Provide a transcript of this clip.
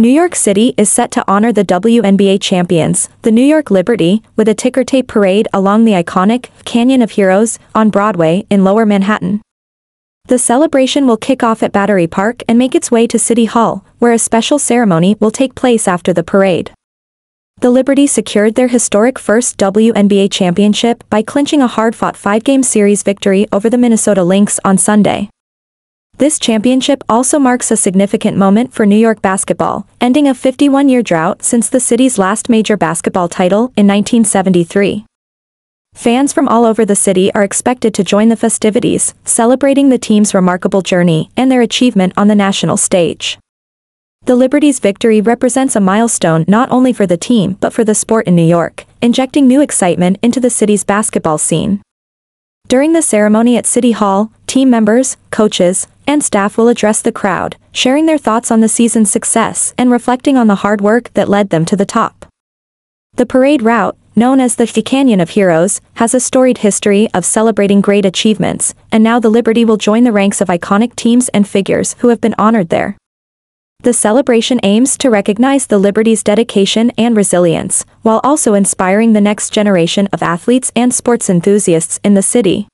New York City is set to honor the WNBA champions, the New York Liberty, with a ticker tape parade along the iconic Canyon of Heroes on Broadway in Lower Manhattan. The celebration will kick off at Battery Park and make its way to City Hall, where a special ceremony will take place after the parade. The Liberty secured their historic first WNBA championship by clinching a hard-fought five-game series victory over the Minnesota Lynx on Sunday. This championship also marks a significant moment for New York basketball, ending a 51-year drought since the city's last major basketball title in 1973. Fans from all over the city are expected to join the festivities, celebrating the team's remarkable journey and their achievement on the national stage. The Liberty's victory represents a milestone not only for the team but for the sport in New York, injecting new excitement into the city's basketball scene. During the ceremony at City Hall, team members, coaches, and staff will address the crowd, sharing their thoughts on the season's success and reflecting on the hard work that led them to the top. The parade route, known as the Canyon of Heroes, has a storied history of celebrating great achievements, and now the Liberty will join the ranks of iconic teams and figures who have been honored there. The celebration aims to recognize the Liberty's dedication and resilience, while also inspiring the next generation of athletes and sports enthusiasts in the city.